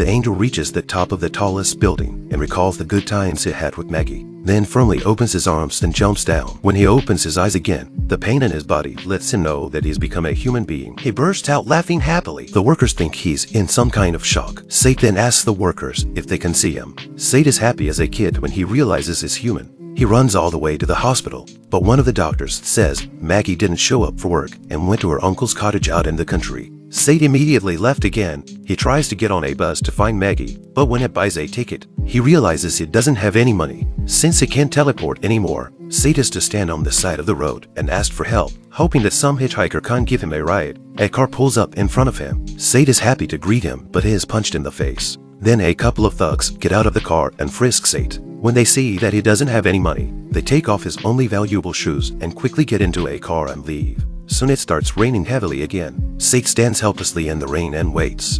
The angel reaches the top of the tallest building and recalls the good times he had with Maggie. Then firmly opens his arms and jumps down. When he opens his eyes again, the pain in his body lets him know that he's become a human being. He bursts out laughing happily. The workers think he's in some kind of shock. Seth then asks the workers if they can see him. Seth is happy as a kid when he realizes he's human. He runs all the way to the hospital, but one of the doctors says Maggie didn't show up for work and went to her uncle's cottage out in the country. Seth immediately left again. He tries to get on a bus to find Maggie, but when he buys a ticket, he realizes he doesn't have any money. Since he can't teleport anymore, Seth has to stand on the side of the road and ask for help, hoping that some hitchhiker can give him a ride. A car pulls up in front of him. Seth is happy to greet him, but he is punched in the face. Then a couple of thugs get out of the car and frisk Seth. When they see that he doesn't have any money, they take off his only valuable shoes and quickly get into a car and leave. Soon it starts raining heavily again. Seth stands helplessly in the rain and waits.